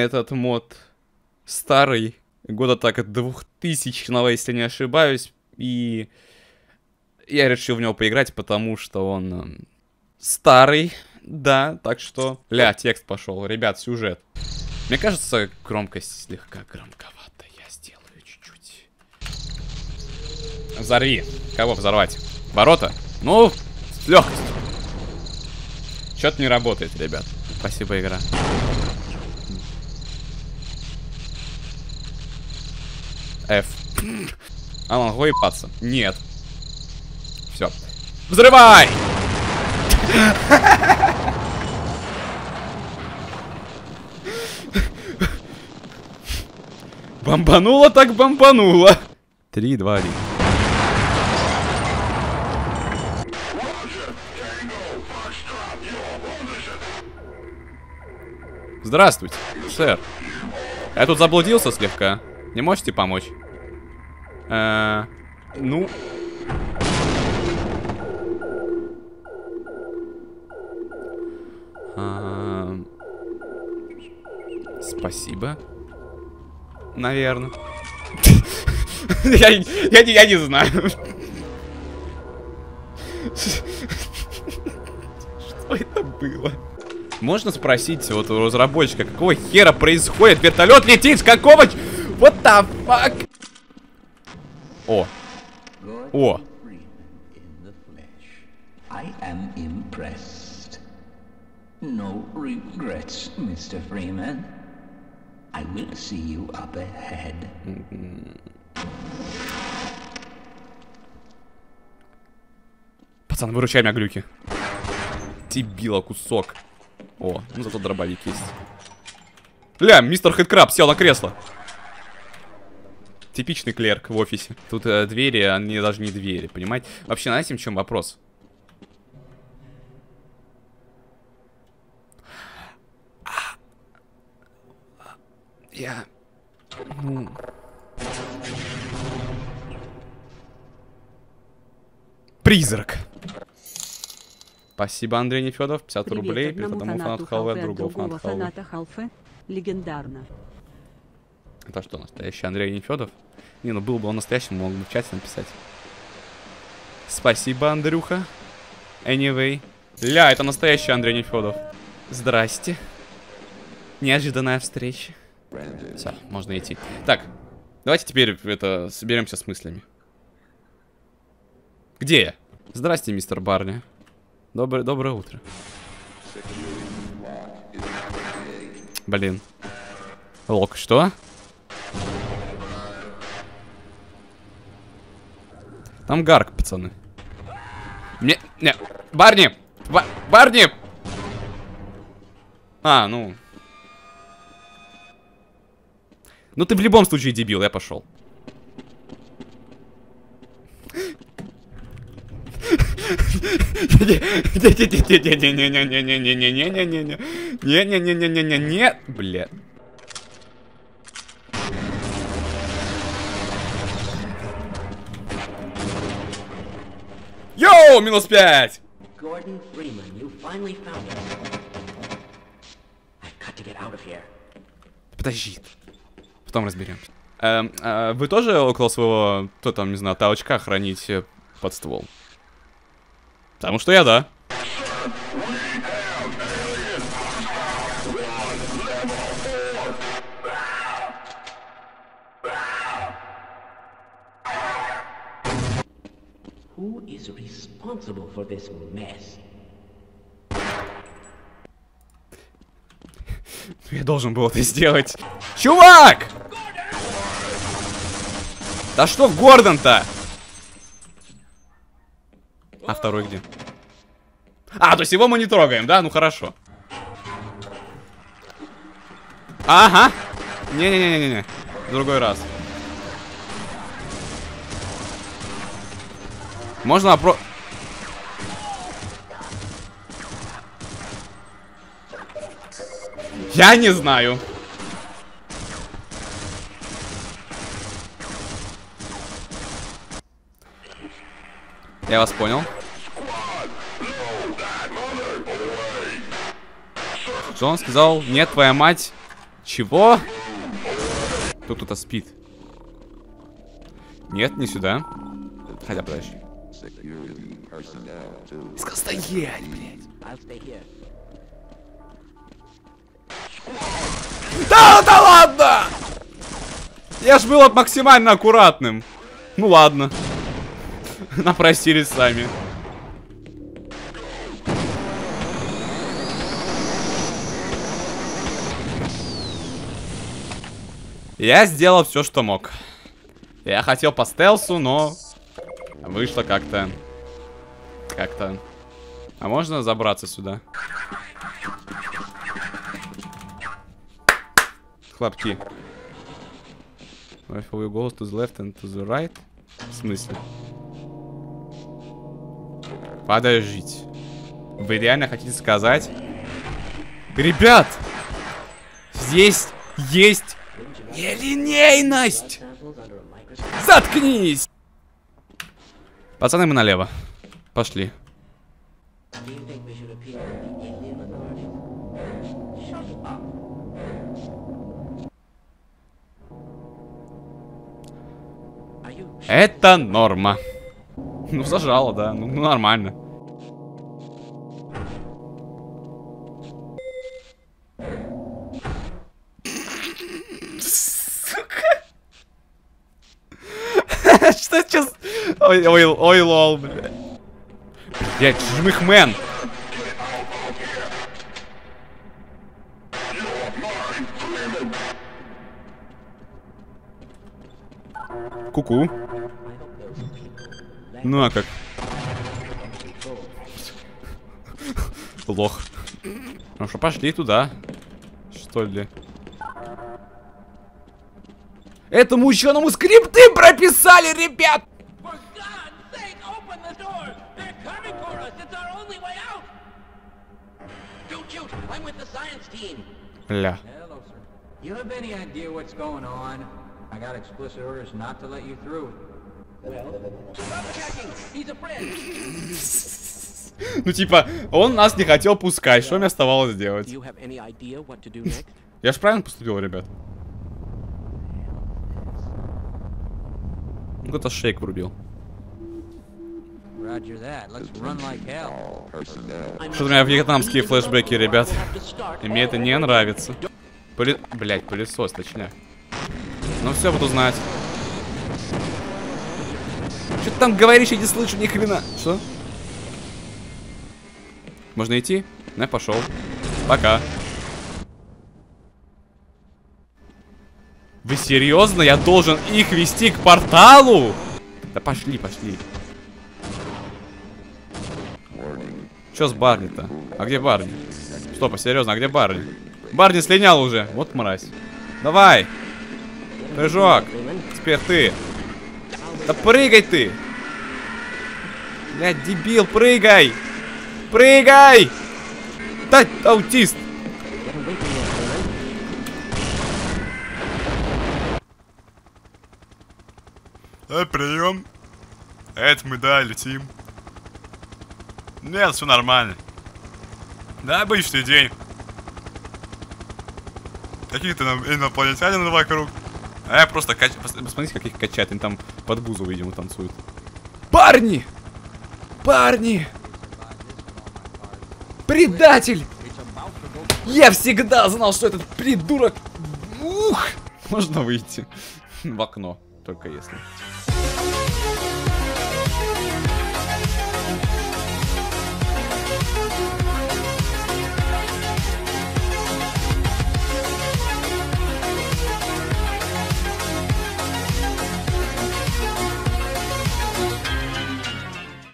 Этот мод старый, года так от 2000 если не ошибаюсь, и я решил в него поиграть, потому что он э, старый, да, так что... Ля, текст пошел, ребят, сюжет. Мне кажется, громкость слегка громковата, я сделаю чуть-чуть. Взорви. Кого взорвать? Ворота? Ну, с легкостью. Что-то не работает, ребят. Спасибо, игра. F. А, могу ебаться? Нет. Все. Взрывай! Бомбануло так бомбануло. Три, два, один. Здравствуйте, сэр. Я тут заблудился слегка. Не можете помочь? Э -э ну... А Спасибо. Наверное. я, я, я не знаю. Что это было? Можно спросить вот у разработчика, какого хера происходит? Вертолет летит, с какого... What the fuck? О. О. I am impressed. No regrets, Mr. Freeman. I will see you up ahead. Пацан, выручай меня, глюки. Дебила кусок. О, ну зато дробовик есть. Ля, мистер Хэдкраб сел на кресло. Типичный клерк в офисе. Тут э, двери, они даже не двери, понимаете? Вообще, знаете, в чем вопрос? Я... Ну... Призрак. Спасибо, Андрей Нефедов. 50 Привет рублей. Перед одному фанату халвы, от другого фаната халфы. Легендарно. Это что, настоящий Андрей Нефедов? Не, ну был бы он настоящим, мог бы в чате написать. Спасибо, Андрюха. Anyway. Ля, это настоящий Андрей Нефедов. Здрасте. Неожиданная встреча. Все, можно идти. Так, давайте теперь это соберемся с мыслями. Где я? Здрасте, мистер Барни. Доброе, доброе утро. Блин. Лок, что? Там гарк, пацаны. Не, не, Барни! Ба Барни! А, ну... Ну ты в любом случае дебил, я пошел. Не-не-не-не-не-не-не-не-не-не-не-не-не-не-не-не-не-не-не, Йоу, минус пять! Подожди. Потом разберемся. Эм, э, вы тоже около своего, кто там, не знаю, толчка храните под ствол? Потому что я да. Who is responsible for this mess? Я должен был это сделать. Чувак! Да что Гордон-то? А второй где? А, то есть его мы не трогаем, да? Ну хорошо. Ага. Не-не-не-не-не. Другой раз. Можно опро... Я не знаю. Я вас понял. Что он сказал? Нет, твоя мать Чего? Тут кто-то спит. Нет, не сюда. Хотя, подожди. Сказал стоять, блядь. Да, да ладно! Я ж был максимально аккуратным. Ну ладно. Напросились сами. Я сделал все, что мог. Я хотел по стелсу, но вышло как-то... Как-то... А можно забраться сюда? Хлопки. Rifle will go to the left and to the right. В смысле? Подождите. Вы реально хотите сказать? Ребят! Здесь есть нелинейность! Заткнись! Пацаны, мы налево. Пошли. Это норма. Ну, зажало, да. Ну, ну нормально. Сука. Что сейчас? Ой, ой, ой, лол, бля. Блять, жмыхмен. Ку-ку. Ну а как? Лох. Ну что, пошли туда. Что ли? Этому ученому скрипты прописали, ребят! Бля. You have any idea what's going on? I got explicit orders not to let you through. Ну типа, он нас не хотел пускать, что мне оставалось делать? Я ж правильно поступил, ребят? Ну кто-то шейк врубил. Что-то у меня вьетнамские флешбеки, ребят. И мне это не нравится. Пыли... Блять, пылесос, точнее. Ну все, буду знать. Что ты там говоришь, я не слышу ни хрена. Что? Можно идти? Я пошел. Пока. Вы серьезно? Я должен их вести к порталу? Да пошли, пошли. Что с Барни-то? А где Барни? Стоп, а серьезно, а где Барни? Барни слинял уже. Вот мразь. Давай. Прыжок. Теперь ты. Да прыгай ты. Блядь, дебил, прыгай. Прыгай. Да, аутист. Эй, прием. Это мы, да, летим. Нет, все нормально. Да, обычный день. Какие-то инопланетяне вокруг. А я просто кач... Посмотрите, как их качают. Они там под бузу, видимо, танцуют. Парни! Парни! Предатель! Я всегда знал, что этот придурок... Ух! Можно выйти в окно, только если.